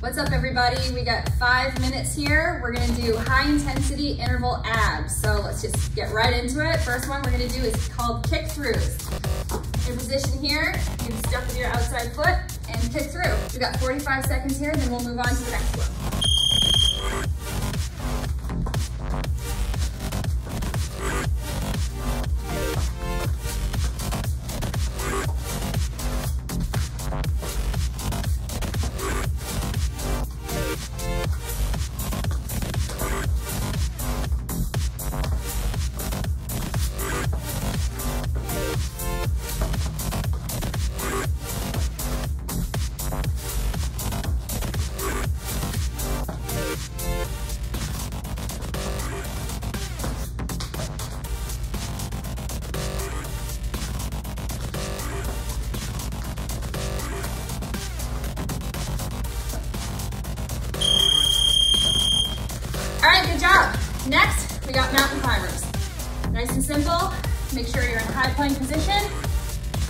What's up everybody? We got five minutes here. We're gonna do high intensity interval abs. So let's just get right into it. First one we're gonna do is called kick throughs. In position here, you can step with your outside foot and kick through. We've got 45 seconds here, then we'll move on to the next one. Right, good job. Next, we got mountain climbers. Nice and simple. Make sure you're in high plank position.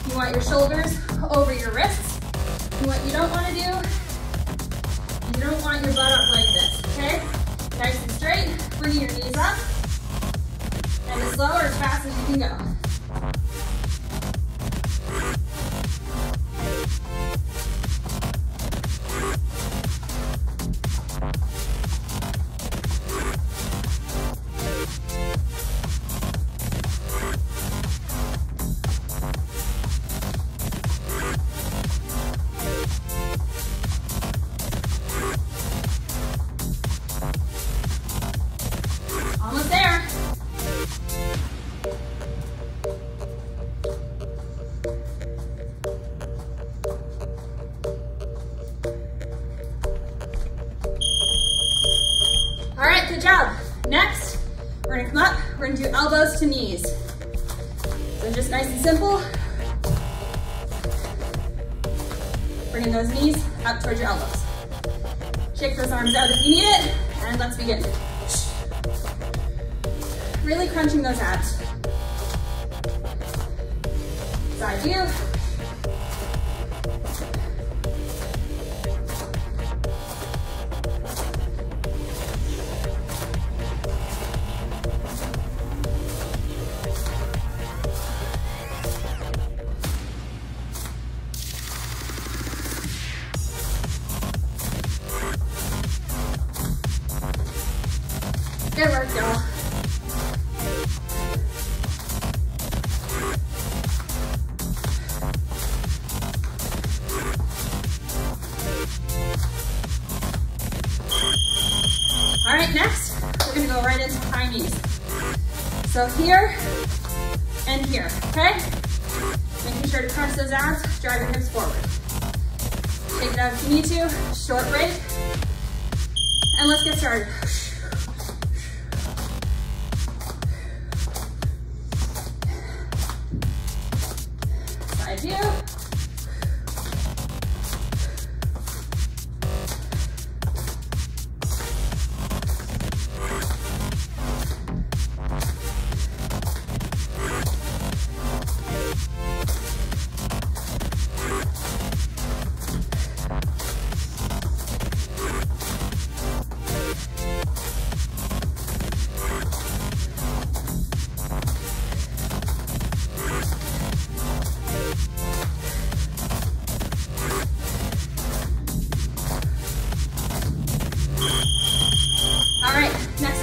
You want your shoulders over your wrists. And what you don't want to do, you don't want your butt up like this, job. Next, we're gonna come up, we're gonna do elbows to knees. So just nice and simple. Bringing those knees up towards your elbows. Shake those arms out if you need it, and let's begin. Really crunching those abs. Side view. Good work, y'all. All right, next, we're gonna go right into high knees. So here and here, okay? Making sure to crunch those abs, drive your hips forward. Take it out if you need to, short break. And let's get started. Side view.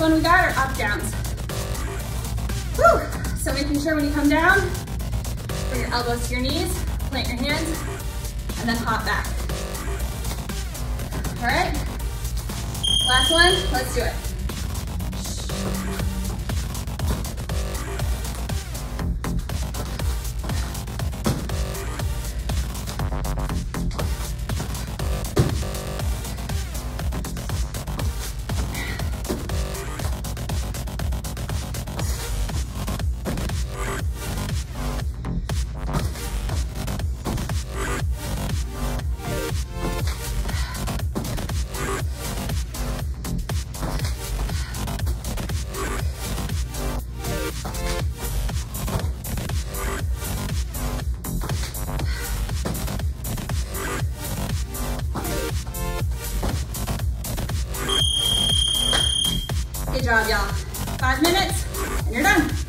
One we got are up downs. Whew. So making sure when you come down, bring your elbows to your knees, plant your hands, and then hop back. All right, last one, let's do it. Job, y'all. Five minutes and you're done.